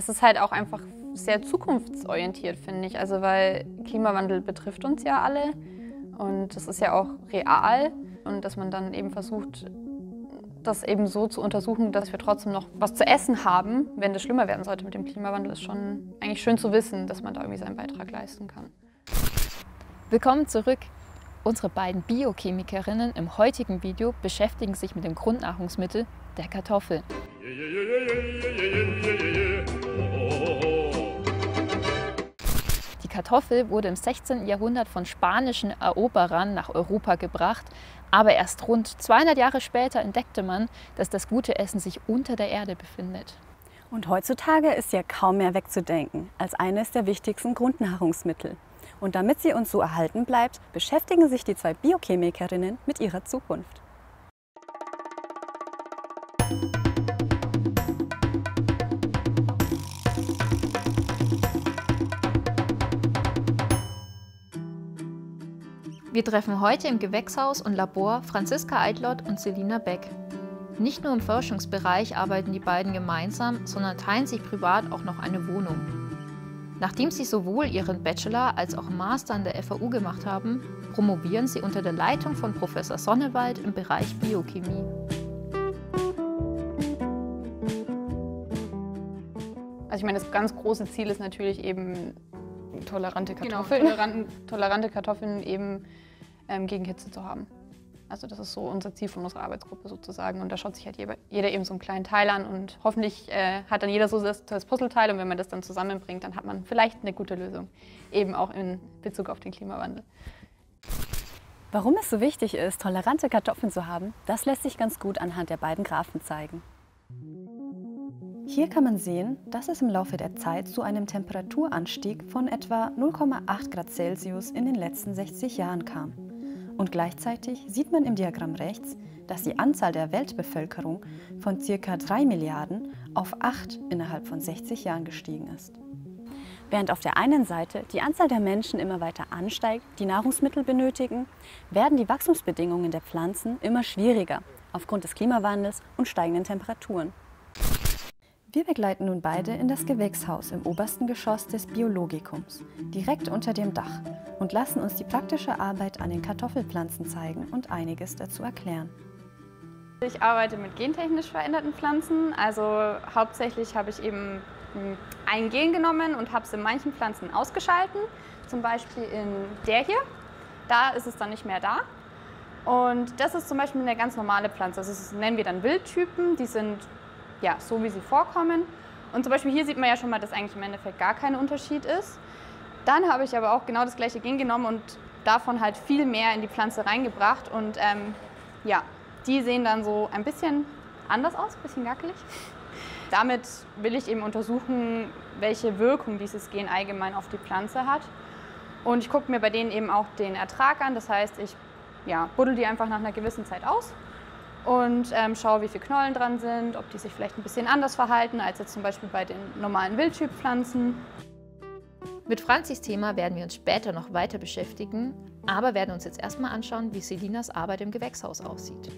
Es ist halt auch einfach sehr zukunftsorientiert, finde ich. Also weil Klimawandel betrifft uns ja alle und das ist ja auch real und dass man dann eben versucht, das eben so zu untersuchen, dass wir trotzdem noch was zu essen haben, wenn das schlimmer werden sollte mit dem Klimawandel, ist schon eigentlich schön zu wissen, dass man da irgendwie seinen Beitrag leisten kann. Willkommen zurück. Unsere beiden Biochemikerinnen im heutigen Video beschäftigen sich mit dem Grundnahrungsmittel der Kartoffel. Kartoffel wurde im 16. Jahrhundert von spanischen Eroberern nach Europa gebracht, aber erst rund 200 Jahre später entdeckte man, dass das gute Essen sich unter der Erde befindet. Und heutzutage ist ja kaum mehr wegzudenken als eines der wichtigsten Grundnahrungsmittel. Und damit sie uns so erhalten bleibt, beschäftigen sich die zwei Biochemikerinnen mit ihrer Zukunft. Wir treffen heute im Gewächshaus und Labor Franziska Eitlott und Selina Beck. Nicht nur im Forschungsbereich arbeiten die beiden gemeinsam, sondern teilen sich privat auch noch eine Wohnung. Nachdem sie sowohl ihren Bachelor als auch Master an der FAU gemacht haben, promovieren sie unter der Leitung von Professor Sonnewald im Bereich Biochemie. Also ich meine, das ganz große Ziel ist natürlich eben tolerante genau, Kartoffeln, genau, tolerante, tolerante Kartoffeln eben ähm, gegen Hitze zu haben. Also das ist so unser Ziel von unserer Arbeitsgruppe sozusagen. Und da schaut sich halt jeder, eben so einen kleinen Teil an und hoffentlich äh, hat dann jeder so das, das, Puzzleteil und wenn man das dann zusammenbringt, dann hat man vielleicht eine gute Lösung, eben auch in Bezug auf den Klimawandel. Warum es so wichtig ist, tolerante Kartoffeln zu haben, das lässt sich ganz gut anhand der beiden Graphen zeigen. Hier kann man sehen, dass es im Laufe der Zeit zu einem Temperaturanstieg von etwa 0,8 Grad Celsius in den letzten 60 Jahren kam. Und gleichzeitig sieht man im Diagramm rechts, dass die Anzahl der Weltbevölkerung von ca. 3 Milliarden auf 8 innerhalb von 60 Jahren gestiegen ist. Während auf der einen Seite die Anzahl der Menschen immer weiter ansteigt, die Nahrungsmittel benötigen, werden die Wachstumsbedingungen der Pflanzen immer schwieriger aufgrund des Klimawandels und steigenden Temperaturen. Wir begleiten nun beide in das Gewächshaus im obersten Geschoss des Biologikums, direkt unter dem Dach, und lassen uns die praktische Arbeit an den Kartoffelpflanzen zeigen und einiges dazu erklären. Ich arbeite mit gentechnisch veränderten Pflanzen. Also hauptsächlich habe ich eben ein Gen genommen und habe es in manchen Pflanzen ausgeschalten. Zum Beispiel in der hier. Da ist es dann nicht mehr da. Und das ist zum Beispiel eine ganz normale Pflanze. Also das nennen wir dann Wildtypen. Die sind ja, so wie sie vorkommen. Und zum Beispiel hier sieht man ja schon mal, dass eigentlich im Endeffekt gar kein Unterschied ist. Dann habe ich aber auch genau das gleiche Gen genommen und davon halt viel mehr in die Pflanze reingebracht. Und ähm, ja, die sehen dann so ein bisschen anders aus, ein bisschen gackelig. Damit will ich eben untersuchen, welche Wirkung dieses Gen allgemein auf die Pflanze hat. Und ich gucke mir bei denen eben auch den Ertrag an. Das heißt, ich ja, buddel die einfach nach einer gewissen Zeit aus und ähm, schaue, wie viele Knollen dran sind, ob die sich vielleicht ein bisschen anders verhalten als jetzt zum Beispiel bei den normalen Wildtyppflanzen. Mit Franzis Thema werden wir uns später noch weiter beschäftigen, aber werden uns jetzt erstmal anschauen, wie Selinas Arbeit im Gewächshaus aussieht.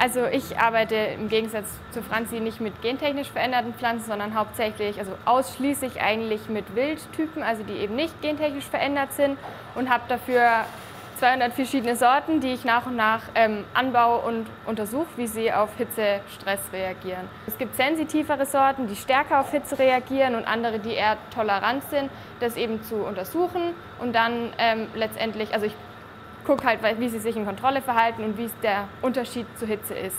Also ich arbeite im Gegensatz zu Franzi nicht mit gentechnisch veränderten Pflanzen, sondern hauptsächlich, also ausschließlich eigentlich mit Wildtypen, also die eben nicht gentechnisch verändert sind und habe dafür 200 verschiedene Sorten, die ich nach und nach ähm, anbaue und untersuche, wie sie auf Hitzestress reagieren. Es gibt sensitivere Sorten, die stärker auf Hitze reagieren und andere, die eher tolerant sind, das eben zu untersuchen und dann ähm, letztendlich, also ich gucke halt, wie sie sich in Kontrolle verhalten und wie der Unterschied zur Hitze ist.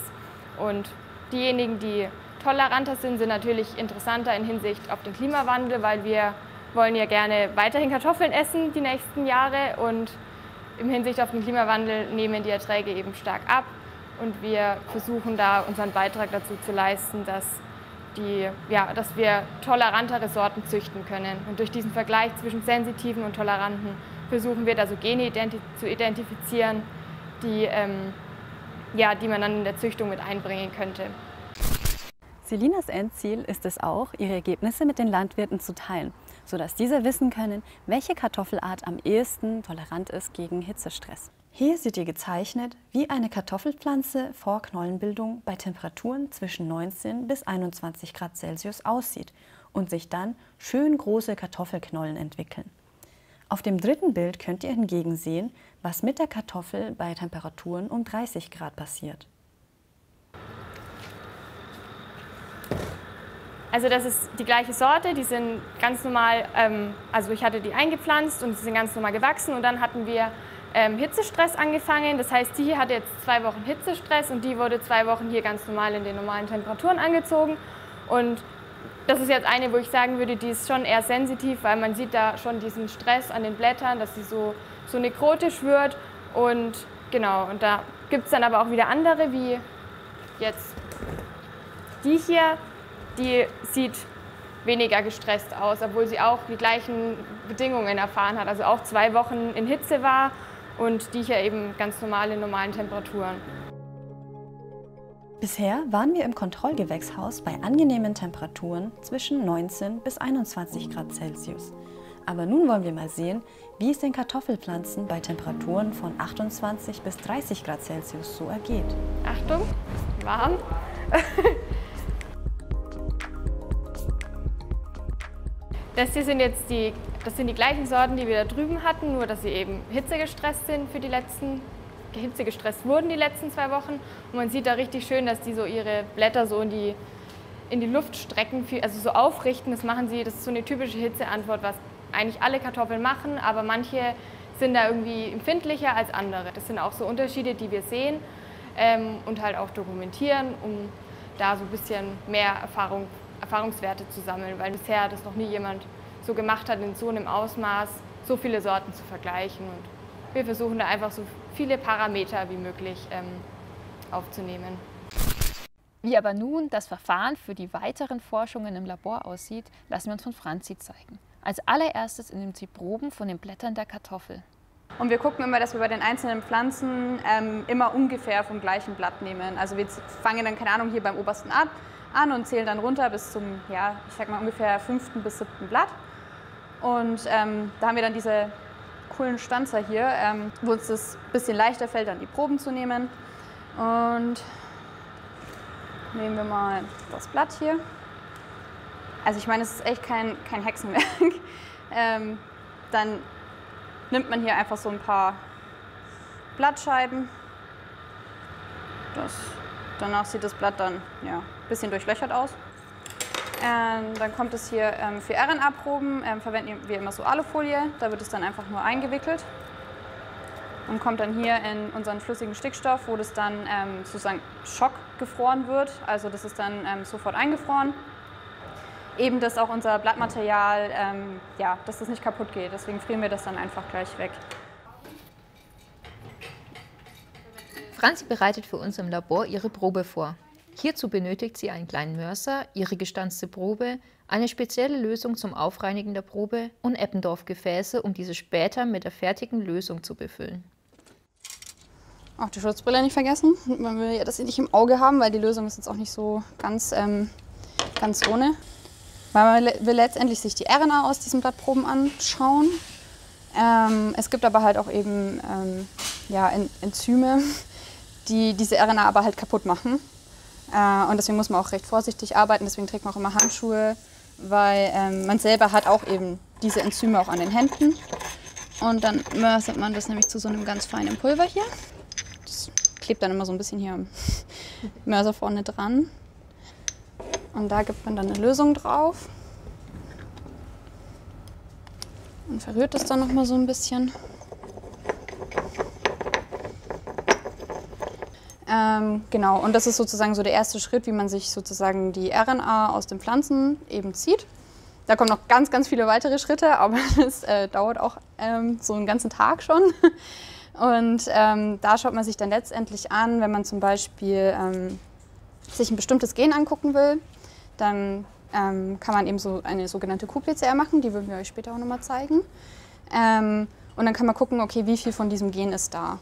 Und diejenigen, die toleranter sind, sind natürlich interessanter in Hinsicht auf den Klimawandel, weil wir wollen ja gerne weiterhin Kartoffeln essen die nächsten Jahre und im Hinsicht auf den Klimawandel nehmen die Erträge eben stark ab und wir versuchen da unseren Beitrag dazu zu leisten, dass, die, ja, dass wir tolerantere Sorten züchten können. Und durch diesen Vergleich zwischen sensitiven und toleranten versuchen wir da so Gene identi zu identifizieren, die, ähm, ja, die man dann in der Züchtung mit einbringen könnte. Selinas Endziel ist es auch, ihre Ergebnisse mit den Landwirten zu teilen sodass diese wissen können, welche Kartoffelart am ehesten tolerant ist gegen Hitzestress. Hier seht ihr gezeichnet, wie eine Kartoffelpflanze vor Knollenbildung bei Temperaturen zwischen 19 bis 21 Grad Celsius aussieht und sich dann schön große Kartoffelknollen entwickeln. Auf dem dritten Bild könnt ihr hingegen sehen, was mit der Kartoffel bei Temperaturen um 30 Grad passiert. Also das ist die gleiche Sorte, die sind ganz normal, ähm, also ich hatte die eingepflanzt und sie sind ganz normal gewachsen und dann hatten wir ähm, Hitzestress angefangen. Das heißt, die hier hatte jetzt zwei Wochen Hitzestress und die wurde zwei Wochen hier ganz normal in den normalen Temperaturen angezogen. Und das ist jetzt eine, wo ich sagen würde, die ist schon eher sensitiv, weil man sieht da schon diesen Stress an den Blättern, dass sie so, so nekrotisch wird. Und genau, und da gibt es dann aber auch wieder andere, wie jetzt die hier, die sieht weniger gestresst aus, obwohl sie auch die gleichen Bedingungen erfahren hat. Also auch zwei Wochen in Hitze war und die hier eben ganz normal in normalen Temperaturen. Bisher waren wir im Kontrollgewächshaus bei angenehmen Temperaturen zwischen 19 bis 21 Grad Celsius. Aber nun wollen wir mal sehen, wie es den Kartoffelpflanzen bei Temperaturen von 28 bis 30 Grad Celsius so ergeht. Achtung, warm. Das hier sind jetzt die, das sind die gleichen Sorten, die wir da drüben hatten, nur dass sie eben hitzegestresst sind für die letzten, hitzegestresst wurden die letzten zwei Wochen. Und man sieht da richtig schön, dass die so ihre Blätter so in die, in die Luft strecken, also so aufrichten. Das machen sie, das ist so eine typische Hitzeantwort, was eigentlich alle Kartoffeln machen, aber manche sind da irgendwie empfindlicher als andere. Das sind auch so Unterschiede, die wir sehen ähm, und halt auch dokumentieren, um da so ein bisschen mehr Erfahrung Erfahrungswerte zu sammeln, weil bisher das noch nie jemand so gemacht hat, in so einem Ausmaß so viele Sorten zu vergleichen. Und wir versuchen da einfach so viele Parameter wie möglich ähm, aufzunehmen. Wie aber nun das Verfahren für die weiteren Forschungen im Labor aussieht, lassen wir uns von Franzi zeigen. Als allererstes nimmt sie Proben von den Blättern der Kartoffel. Und wir gucken immer, dass wir bei den einzelnen Pflanzen ähm, immer ungefähr vom gleichen Blatt nehmen. Also wir fangen dann, keine Ahnung, hier beim obersten ab, an und zählen dann runter bis zum, ja, ich sag mal ungefähr fünften bis siebten Blatt. Und ähm, da haben wir dann diese coolen Stanzer hier, ähm, wo uns das ein bisschen leichter fällt, dann die Proben zu nehmen. Und nehmen wir mal das Blatt hier. Also ich meine, es ist echt kein, kein Hexenwerk. ähm, dann nimmt man hier einfach so ein paar Blattscheiben. Das Danach sieht das Blatt dann ja, ein bisschen durchlöchert aus. Ähm, dann kommt es hier ähm, für RNA-Proben, ähm, verwenden wir immer so Alufolie. Da wird es dann einfach nur eingewickelt und kommt dann hier in unseren flüssigen Stickstoff, wo das dann ähm, sozusagen schockgefroren wird. Also das ist dann ähm, sofort eingefroren. Eben, dass auch unser Blattmaterial, ähm, ja, dass das nicht kaputt geht. Deswegen frieren wir das dann einfach gleich weg. Franzi bereitet für uns im Labor ihre Probe vor. Hierzu benötigt sie einen kleinen Mörser, ihre gestanzte Probe, eine spezielle Lösung zum Aufreinigen der Probe und Eppendorf-Gefäße, um diese später mit der fertigen Lösung zu befüllen. Auch die Schutzbrille nicht vergessen, weil wir ja das nicht im Auge haben, weil die Lösung ist jetzt auch nicht so ganz, ähm, ganz ohne. Weil man will letztendlich sich die RNA aus diesen Blattproben anschauen. Ähm, es gibt aber halt auch eben ähm, ja, Enzyme, die diese RNA aber halt kaputt machen. Äh, und deswegen muss man auch recht vorsichtig arbeiten, deswegen trägt man auch immer Handschuhe, weil ähm, man selber hat auch eben diese Enzyme auch an den Händen. Und dann mörsert man das nämlich zu so einem ganz feinen Pulver hier. Das klebt dann immer so ein bisschen hier am Mörser vorne dran. Und da gibt man dann eine Lösung drauf. Und verrührt das dann nochmal so ein bisschen. Ähm, genau, und das ist sozusagen so der erste Schritt, wie man sich sozusagen die RNA aus den Pflanzen eben zieht. Da kommen noch ganz, ganz viele weitere Schritte, aber es äh, dauert auch ähm, so einen ganzen Tag schon. Und ähm, da schaut man sich dann letztendlich an, wenn man zum Beispiel ähm, sich ein bestimmtes Gen angucken will, dann ähm, kann man eben so eine sogenannte qPCR machen, die würden wir euch später auch nochmal zeigen. Ähm, und dann kann man gucken, okay, wie viel von diesem Gen ist da.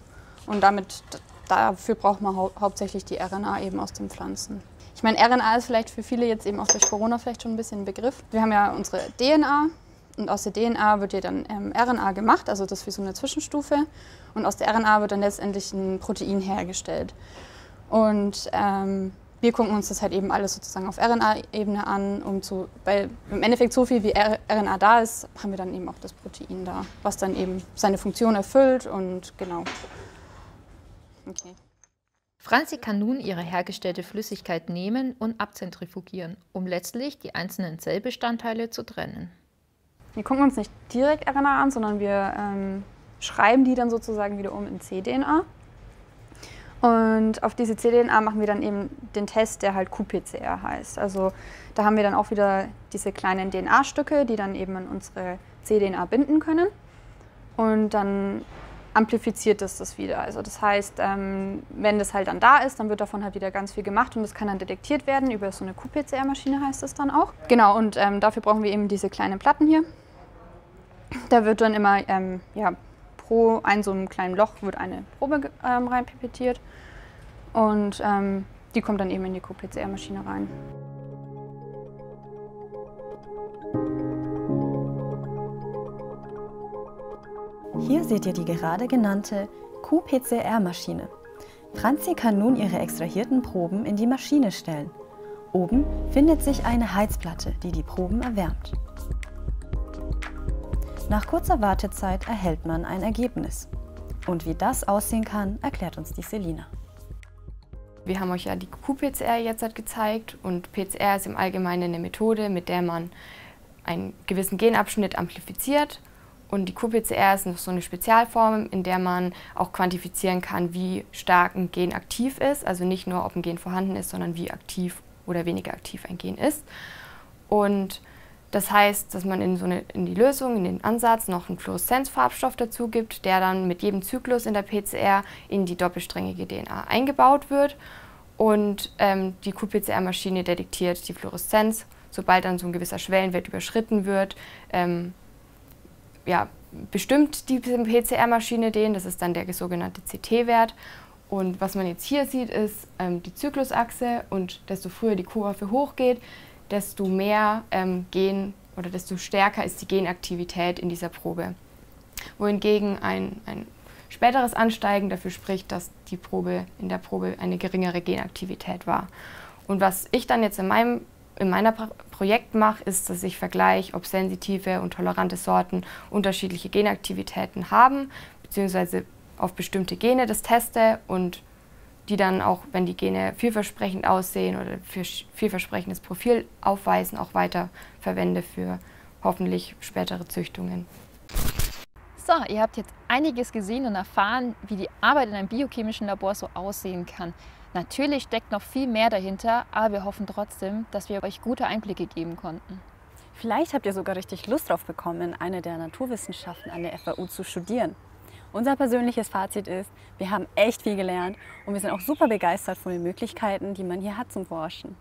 Und damit dafür braucht man hau hauptsächlich die RNA eben aus den Pflanzen. Ich meine, RNA ist vielleicht für viele jetzt eben auch durch Corona vielleicht schon ein bisschen ein Begriff. Wir haben ja unsere DNA und aus der DNA wird ja dann ähm, RNA gemacht, also das ist wie so eine Zwischenstufe. Und aus der RNA wird dann letztendlich ein Protein hergestellt. Und ähm, wir gucken uns das halt eben alles sozusagen auf RNA-Ebene an, um zu, weil im Endeffekt so viel wie RNA da ist, haben wir dann eben auch das Protein da, was dann eben seine Funktion erfüllt und genau. Okay. Franzi kann nun ihre hergestellte Flüssigkeit nehmen und abzentrifugieren, um letztlich die einzelnen Zellbestandteile zu trennen. Wir gucken uns nicht direkt RNA an, sondern wir ähm, schreiben die dann sozusagen wieder um in cDNA. Und auf diese cDNA machen wir dann eben den Test, der halt qPCR heißt. Also da haben wir dann auch wieder diese kleinen DNA-Stücke, die dann eben an unsere cDNA binden können. Und dann amplifiziert es das wieder. Also das heißt, ähm, wenn das halt dann da ist, dann wird davon halt wieder ganz viel gemacht und das kann dann detektiert werden über so eine qPCR-Maschine heißt das dann auch. Genau, und ähm, dafür brauchen wir eben diese kleinen Platten hier. Da wird dann immer ähm, ja, pro ein so einem kleinen Loch wird eine Probe ähm, reinpipettiert und ähm, die kommt dann eben in die qPCR-Maschine rein. Hier seht ihr die gerade genannte qPCR-Maschine. Franzi kann nun ihre extrahierten Proben in die Maschine stellen. Oben findet sich eine Heizplatte, die die Proben erwärmt. Nach kurzer Wartezeit erhält man ein Ergebnis. Und wie das aussehen kann, erklärt uns die Selina. Wir haben euch ja die qPCR jetzt halt gezeigt und PCR ist im Allgemeinen eine Methode, mit der man einen gewissen Genabschnitt amplifiziert. Und die qPCR ist so eine Spezialform, in der man auch quantifizieren kann, wie stark ein Gen aktiv ist. Also nicht nur, ob ein Gen vorhanden ist, sondern wie aktiv oder weniger aktiv ein Gen ist. Und das heißt, dass man in, so eine, in die Lösung, in den Ansatz noch einen Fluoreszenzfarbstoff dazu gibt, der dann mit jedem Zyklus in der PCR in die doppelsträngige DNA eingebaut wird. Und ähm, die qPCR-Maschine detektiert die Fluoreszenz. Sobald dann so ein gewisser Schwellenwert überschritten wird, ähm, ja, bestimmt die PCR-Maschine den. Das ist dann der sogenannte CT-Wert. Und was man jetzt hier sieht, ist ähm, die Zyklusachse und desto früher die Kurve hochgeht, desto mehr ähm, Gen oder desto stärker ist die Genaktivität in dieser Probe. Wohingegen ein, ein späteres Ansteigen dafür spricht, dass die Probe in der Probe eine geringere Genaktivität war. Und was ich dann jetzt in meinem in meiner Projekt mache, ist, dass ich vergleiche, ob sensitive und tolerante Sorten unterschiedliche Genaktivitäten haben, beziehungsweise auf bestimmte Gene das teste und die dann auch, wenn die Gene vielversprechend aussehen oder für vielversprechendes Profil aufweisen, auch weiter verwende für hoffentlich spätere Züchtungen. So, ihr habt jetzt einiges gesehen und erfahren, wie die Arbeit in einem biochemischen Labor so aussehen kann. Natürlich steckt noch viel mehr dahinter, aber wir hoffen trotzdem, dass wir euch gute Einblicke geben konnten. Vielleicht habt ihr sogar richtig Lust drauf bekommen, eine der Naturwissenschaften an der FAU zu studieren. Unser persönliches Fazit ist, wir haben echt viel gelernt und wir sind auch super begeistert von den Möglichkeiten, die man hier hat zum Forschen.